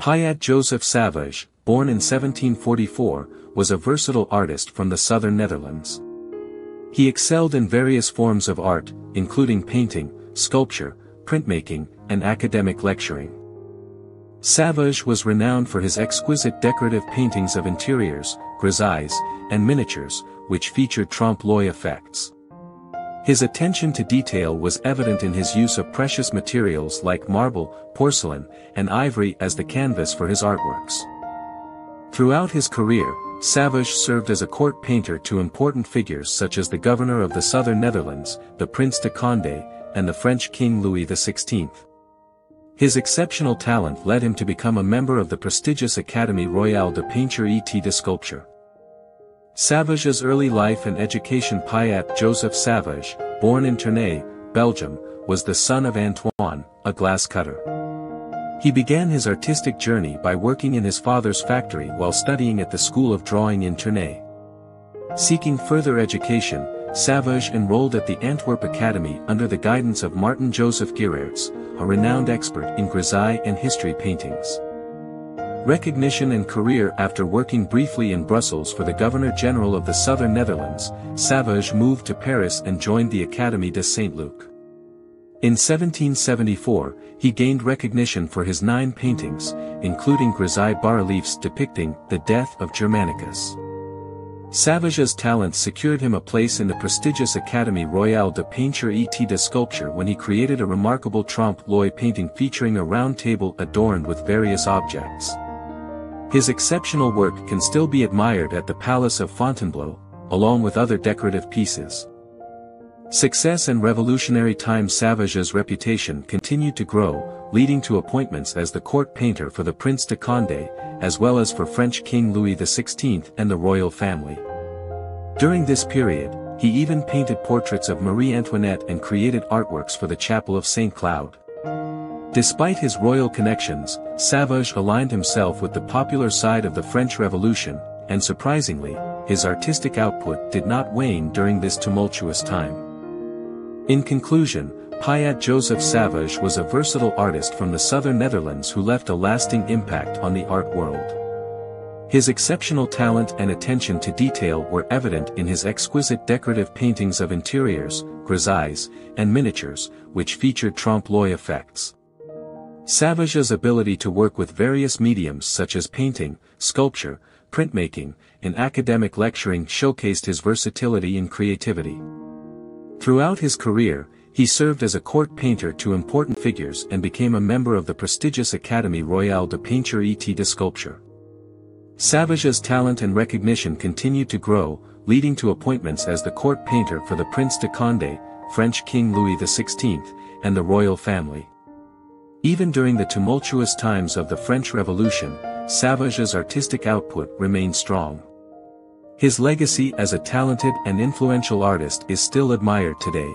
Piat Joseph Sauvage, born in 1744, was a versatile artist from the southern Netherlands. He excelled in various forms of art, including painting, sculpture, printmaking, and academic lecturing. Sauvage was renowned for his exquisite decorative paintings of interiors, grisailles, and miniatures, which featured trompe-l'oeil effects. His attention to detail was evident in his use of precious materials like marble, porcelain, and ivory as the canvas for his artworks. Throughout his career, Sauvage served as a court painter to important figures such as the governor of the southern Netherlands, the Prince de Condé, and the French King Louis XVI. His exceptional talent led him to become a member of the prestigious Académie Royale de Peinture et de Sculpture. Sauvage's early life and education Piat Joseph Sauvage, born in Tournai, Belgium, was the son of Antoine, a glass cutter. He began his artistic journey by working in his father's factory while studying at the School of Drawing in Tournai. Seeking further education, Sauvage enrolled at the Antwerp Academy under the guidance of Martin Joseph Geraerts, a renowned expert in grisaille and history paintings. Recognition and career After working briefly in Brussels for the Governor-General of the Southern Netherlands, Sauvage moved to Paris and joined the Académie de Saint-Luc. In 1774, he gained recognition for his nine paintings, including grisaille bas-reliefs depicting the death of Germanicus. Sauvage's talents secured him a place in the prestigious Académie Royale de Peinture et de Sculpture when he created a remarkable trompe-l'oeil painting featuring a round table adorned with various objects. His exceptional work can still be admired at the Palace of Fontainebleau, along with other decorative pieces. Success and revolutionary time Sauvage's reputation continued to grow, leading to appointments as the court painter for the Prince de Condé, as well as for French King Louis XVI and the royal family. During this period, he even painted portraits of Marie Antoinette and created artworks for the Chapel of St. Cloud. Despite his royal connections, Sauvage aligned himself with the popular side of the French Revolution, and surprisingly, his artistic output did not wane during this tumultuous time. In conclusion, Piat Joseph Sauvage was a versatile artist from the southern Netherlands who left a lasting impact on the art world. His exceptional talent and attention to detail were evident in his exquisite decorative paintings of interiors, grisailles, and miniatures, which featured trompe-l'oeil effects. Sauvage's ability to work with various mediums such as painting, sculpture, printmaking, and academic lecturing showcased his versatility and creativity. Throughout his career, he served as a court painter to important figures and became a member of the prestigious Académie Royale de Peinture et de Sculpture. Sauvage's talent and recognition continued to grow, leading to appointments as the court painter for the Prince de Condé, French King Louis XVI, and the royal family. Even during the tumultuous times of the French Revolution, Sauvage's artistic output remained strong. His legacy as a talented and influential artist is still admired today.